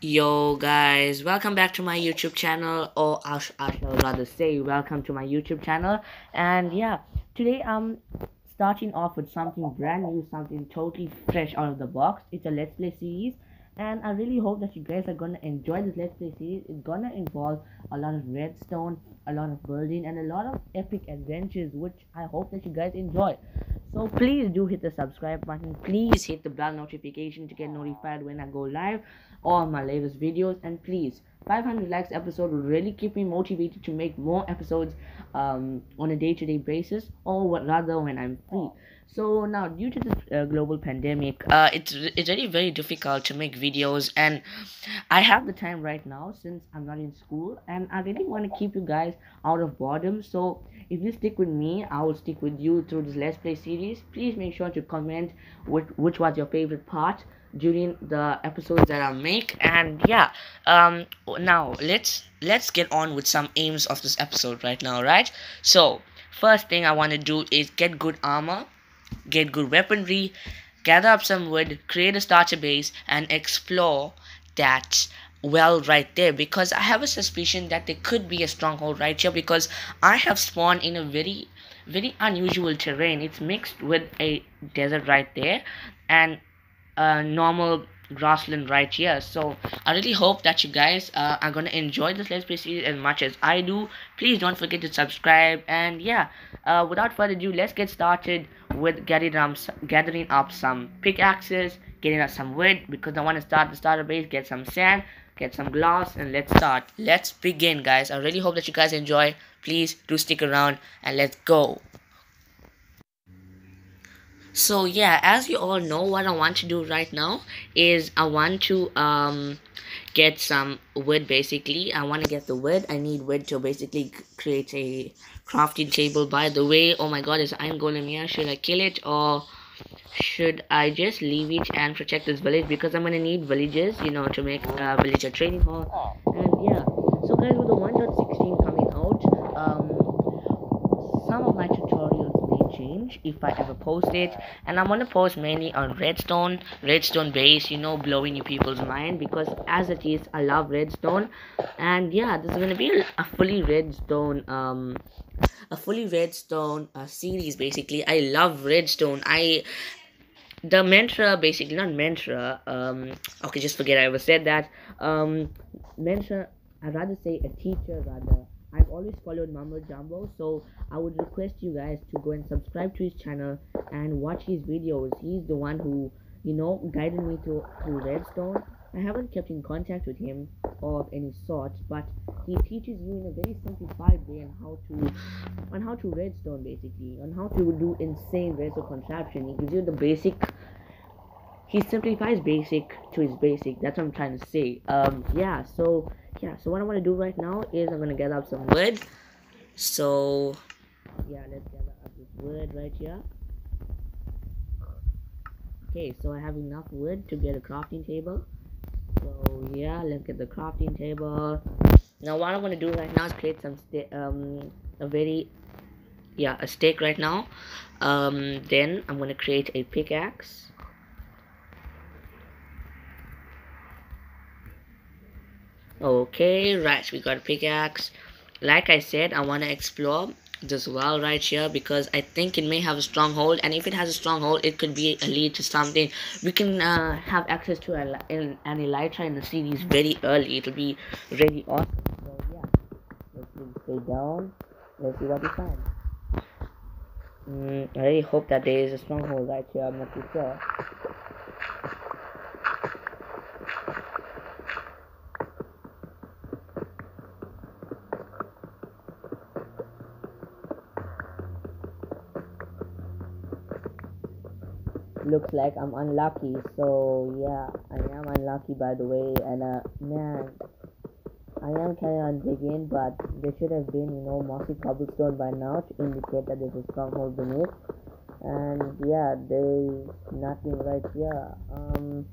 Yo guys, welcome back to my YouTube channel, or I, sh I shall rather say welcome to my YouTube channel. And yeah, today I'm starting off with something brand new, something totally fresh out of the box. It's a Let's Play series, and I really hope that you guys are gonna enjoy this Let's Play series. It's gonna involve a lot of redstone, a lot of building, and a lot of epic adventures, which I hope that you guys enjoy. So please do hit the subscribe button. Please hit the bell notification to get notified when I go live on my latest videos. And please, 500 likes episode will really keep me motivated to make more episodes um, on a day-to-day -day basis, or rather when I'm free. So now, due to the uh, global pandemic, uh, it's it's really very difficult to make videos, and I have the time right now since I'm not in school, and I really want to keep you guys out of boredom. So if you stick with me, I will stick with you through this Let's Play series. Please make sure to comment which which was your favorite part during the episodes that I'll make, and yeah, um, now let's let's get on with some aims of this episode right now, right? So first thing I want to do is get good armor get good weaponry, gather up some wood, create a starter base, and explore that well right there. Because I have a suspicion that there could be a stronghold right here because I have spawned in a very very unusual terrain. It's mixed with a desert right there and a normal grassland right here. So i really hope that you guys uh, are gonna enjoy this let's play series as much as i do. Please don't forget to subscribe and yeah uh, without further ado let's get started with getting um gathering up some pickaxes getting up some wood because i want to start the starter base get some sand get some glass and let's start. Let's begin guys. I really hope that you guys enjoy. Please do stick around and let's go so yeah as you all know what i want to do right now is i want to um get some wood basically. I want to get the wood. I need wood to basically create a crafting table. By the way oh my god is iron golem here should i kill it or should i just leave it and protect this village? Because i'm gonna need villages you know to make a villager trading hall. And yeah. So guys with the 1.16 coming out um some of my tutorials change if I ever post it. And I'm gonna post mainly on redstone redstone base you know blowing you people's mind because as it is I love redstone. And yeah this is gonna be a fully redstone um a fully redstone uh, series basically. I love redstone. I the mentor basically not mentor um okay just forget I ever said that. Um mentor I'd rather say a teacher rather I've always followed Mumbo Jumbo, so I would request you guys to go and subscribe to his channel and watch his videos. He's the one who, you know, guided me to, to Redstone. I haven't kept in contact with him of any sort, but he teaches you in a very simplified way on how to on how to redstone basically, on how to do insane redstone contraption. He gives you the basic he simplifies basic to his basic. That's what I'm trying to say. Um yeah, so yeah so what i'm gonna do right now is i'm gonna gather up some wood. So yeah let's gather up this wood right here. Okay so i have enough wood to get a crafting table. So yeah let's get the crafting table. Now what i'm gonna do right now is create some um a very yeah a stake right now. Um then i'm gonna create a pickaxe okay right we got a pickaxe. Like i said i want to explore this well right here because i think it may have a stronghold and if it has a stronghold it could be a lead to something. We can uh, have access to an, an elytra in the series very early. It'll be really awesome. So yeah. Let's stay down. Let's see what we find. Mm, i really hope that there is a stronghold right here. I'm not too sure looks like I'm unlucky. So yeah, I am unlucky by the way. And uh, man, I am carrying on digging, but there should have been you know mossy cobblestone by now to indicate that there's a stronghold beneath. And yeah, there's nothing right here. Um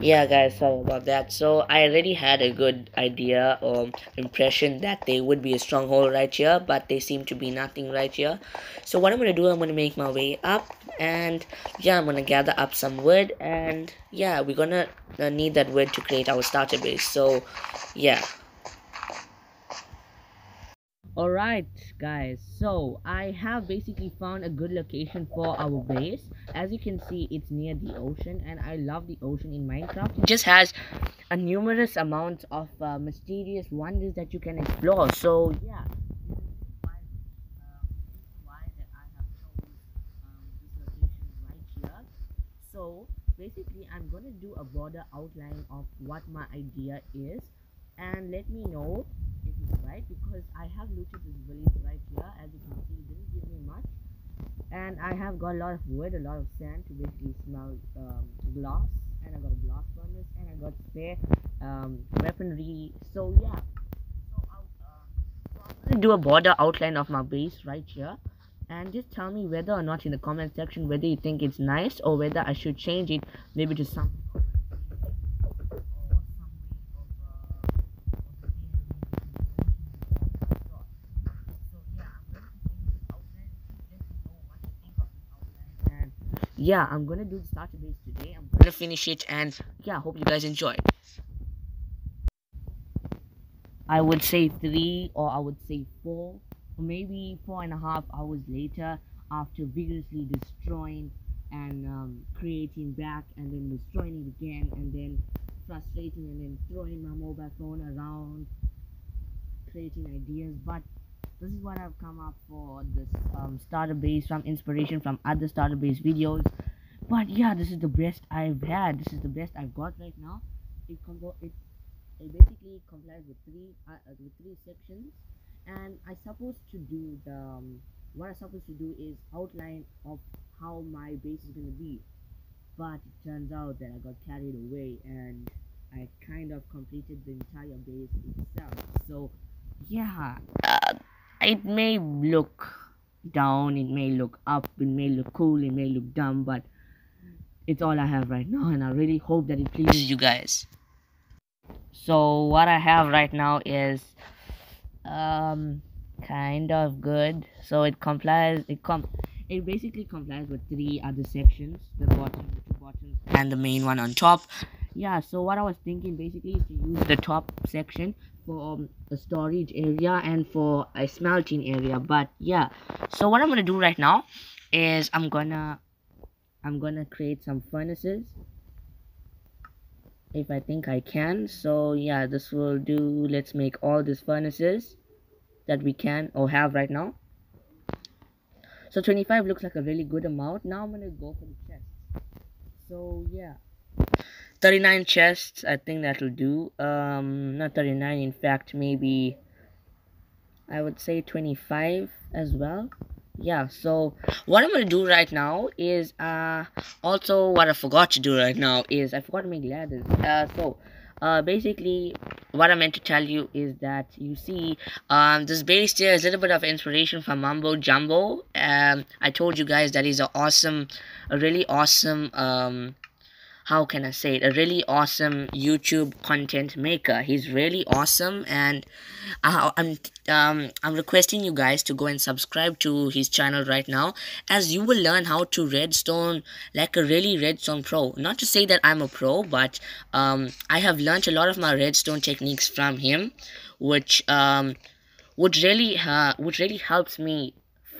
yeah guys sorry about that so i already had a good idea or impression that there would be a stronghold right here but they seem to be nothing right here so what i'm gonna do i'm gonna make my way up and yeah i'm gonna gather up some wood and yeah we're gonna uh, need that wood to create our starter base so yeah Alright guys, so I have basically found a good location for our base. As you can see, it's near the ocean and I love the ocean in Minecraft. It just has a numerous amount of uh, mysterious wonders that you can explore. So yeah, so basically i'm gonna do a broader outline of what my idea is. And let me know if it's right because i have looted this village right here. As you can see it didn't give me much. And i have got a lot of wood a lot of sand to basically smelt um, glass. And i got a glass furnace and i got spare um, weaponry. So yeah. So, uh, so i'm gonna do a border outline of my base right here and just tell me whether or not in the comment section whether you think it's nice or whether I should change it maybe to some yeah i'm gonna do the starter base today. I'm gonna finish it and yeah hope you guys enjoy. I would say three or i would say four maybe four and a half hours later after vigorously destroying and um, creating back and then destroying it again and then frustrating and then throwing my mobile phone around creating ideas. But this is what I've come up for this um, starter base from inspiration from other starter base videos. But yeah this is the best I've had. This is the best I've got right now. It, it, it basically complies with three uh, with three sections and I supposed to do the um, what I supposed to do is outline of how my base is gonna be. But it turns out that I got carried away and I kind of completed the entire base itself. So yeah. Uh, it may look down it may look up it may look cool it may look dumb but it's all I have right now and I really hope that it pleases you guys. So what I have right now is um kind of good. So it complies it com it basically complies with three other sections the bottom the two bottoms and the main one on top. Yeah so what i was thinking basically is to use the top section for um, a storage area and for a smelting area but yeah. So what i'm gonna do right now is i'm gonna i'm gonna create some furnaces if I think I can. So yeah this will do. Let's make all these furnaces that we can or have right now. So 25 looks like a really good amount. Now I'm gonna go for the chest. So yeah. 39 chests I think that'll do. Um not 39 in fact maybe I would say 25 as well yeah so what i'm gonna do right now is uh also what i forgot to do right now is i forgot to make ladders. Uh so uh basically what i meant to tell you is that you see um this base here is a little bit of inspiration from mumbo jumbo. Um i told you guys that is an awesome a really awesome um how can I say it, a really awesome YouTube content maker. He's really awesome, and I, I'm um I'm requesting you guys to go and subscribe to his channel right now, as you will learn how to redstone like a really redstone pro. Not to say that I'm a pro, but um I have learned a lot of my redstone techniques from him, which um would really uh, which really helps me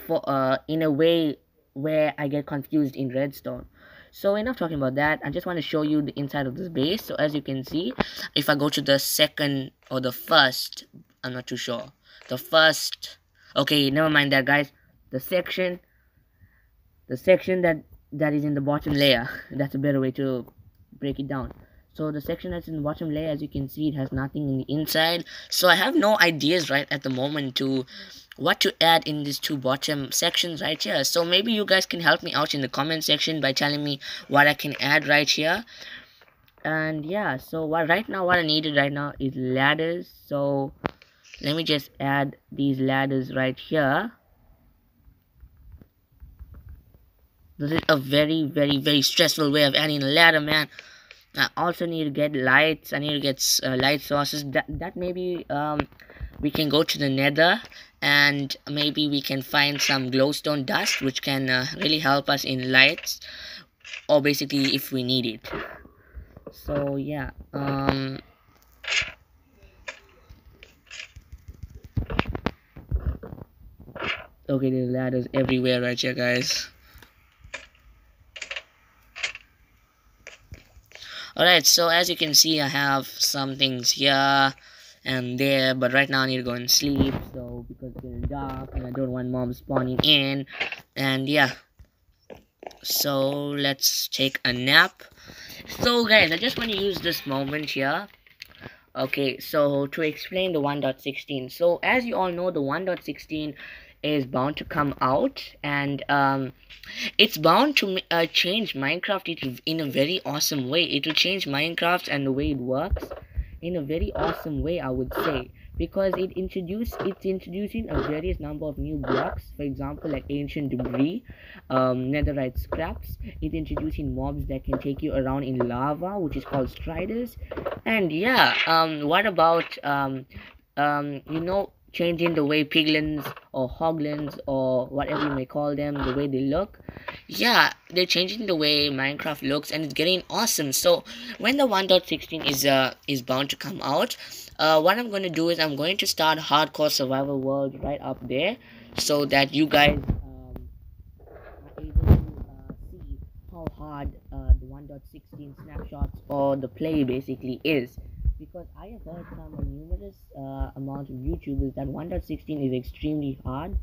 for uh in a way where I get confused in redstone so enough talking about that. I just want to show you the inside of this base. So as you can see if i go to the second or the first i'm not too sure. The first okay never mind that guys. The section the section that that is in the bottom layer that's a better way to break it down so the section that's in the bottom layer as you can see it has nothing in the inside. So i have no ideas right at the moment to what to add in these two bottom sections right here. So maybe you guys can help me out in the comment section by telling me what i can add right here. And yeah so what right now what i needed right now is ladders. So let me just add these ladders right here. This is a very very very stressful way of adding a ladder man I also need to get lights. I need to get uh, light sources. That that maybe um we can go to the nether and maybe we can find some glowstone dust which can uh, really help us in lights or basically if we need it. So yeah um okay there's ladders everywhere right here guys alright so as you can see I have some things here and there but right now I need to go and sleep so because it's getting dark and I don't want mom spawning in. And yeah so let's take a nap. So guys I just want to use this moment here. Okay so to explain the 1.16 so as you all know the 1.16 is bound to come out and um, it's bound to uh, change minecraft in a very awesome way. It will change minecraft and the way it works in a very awesome way i would say because it introduced it's introducing a various number of new blocks. For example like ancient debris um, netherite scraps. It's introducing mobs that can take you around in lava which is called striders. And yeah um what about um um you know changing the way piglins or hoglins or whatever you may call them the way they look. Yeah they're changing the way minecraft looks and it's getting awesome. So when the 1.16 is uh is bound to come out uh what i'm going to do is i'm going to start hardcore survival world right up there so that you guys um, are able to uh, see how hard uh, the 1.16 snapshots or the play basically is because I have heard from a numerous uh, amount of YouTubers. That 1.16 is extremely hard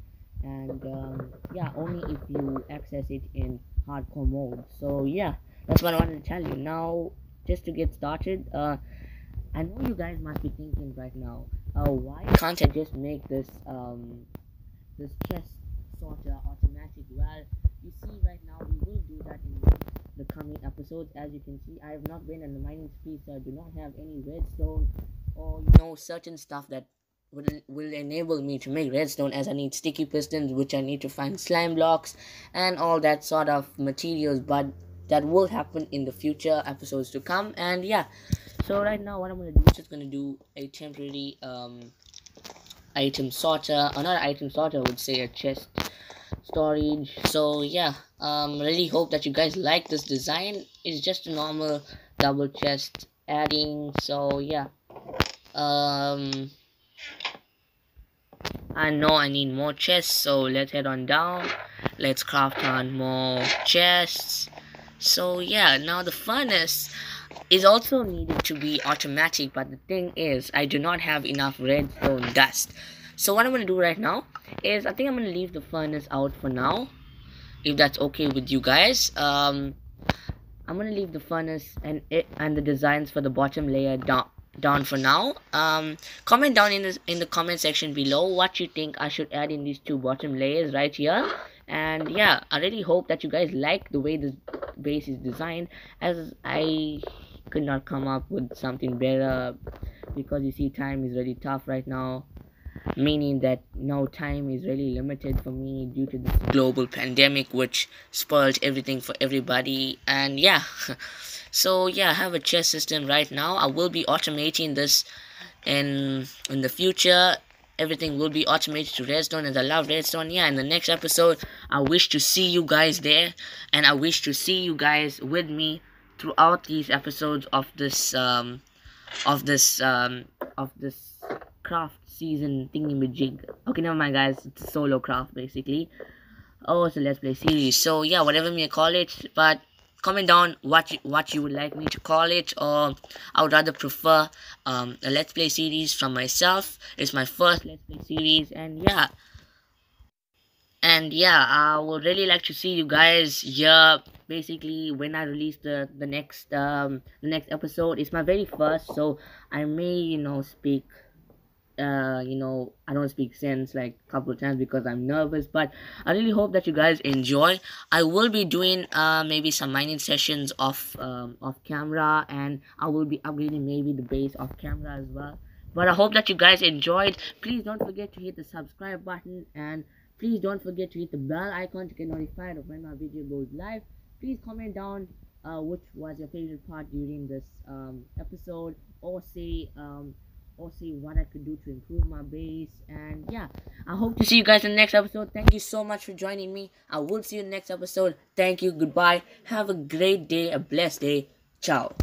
and um, yeah only if you access it in hardcore mode. So yeah that's what I wanted to tell you. Now just to get started uh, I know you guys must be thinking right now uh, why can't I just make this um, this chest sorter automatic? Well you see right now we will do that in the coming episodes. As you can see i have not been in the mining spree so i do not have any redstone or you know certain stuff that will will enable me to make redstone as i need sticky pistons which i need to find slime blocks and all that sort of materials but that will happen in the future episodes to come. And yeah so right now what i'm gonna do is just gonna do a temporary um item sorter. Another item sorter I would say a chest storage. So yeah um really hope that you guys like this design. It's just a normal double chest adding. So yeah um I know I need more chests so let's head on down. Let's craft on more chests. So yeah now the furnace is also needed to be automatic but the thing is I do not have enough redstone dust so what I'm gonna do right now is I think I'm gonna leave the furnace out for now if that's okay with you guys. Um I'm gonna leave the furnace and it and the designs for the bottom layer down down for now. Um comment down in the in the comment section below what you think I should add in these two bottom layers right here. And yeah I really hope that you guys like the way this base is designed as I could not come up with something better because you see time is really tough right now meaning that no time is really limited for me due to this global pandemic which spoiled everything for everybody. And yeah so yeah i have a chess system right now. I will be automating this in in the future. Everything will be automated to redstone and i love redstone. Yeah in the next episode i wish to see you guys there. And i wish to see you guys with me throughout these episodes of this um of this um of this craft season thingy majig. Okay, never mind, guys. It's solo craft basically. Oh, a let's play series. So yeah, whatever me call it, but comment down what you, what you would like me to call it or I would rather prefer um, a let's play series from myself it's my first let's play series and yeah and yeah I would really like to see you guys here basically when I release the the next um the next episode it's my very first so I may you know speak uh, you know, I don't speak sense like a couple of times because I'm nervous, but I really hope that you guys enjoy. I will be doing uh, maybe some mining sessions off um, off camera, and I will be upgrading maybe the base off camera as well. But I hope that you guys enjoyed. Please don't forget to hit the subscribe button, and please don't forget to hit the bell icon to get notified of when my video goes live. Please comment down uh, which was your favorite part during this um, episode, or say um, or see what I could do to improve my base. And yeah, I hope to see you guys in the next episode. Thank you so much for joining me. I will see you next episode. Thank you. Goodbye. Have a great day, a blessed day. Ciao.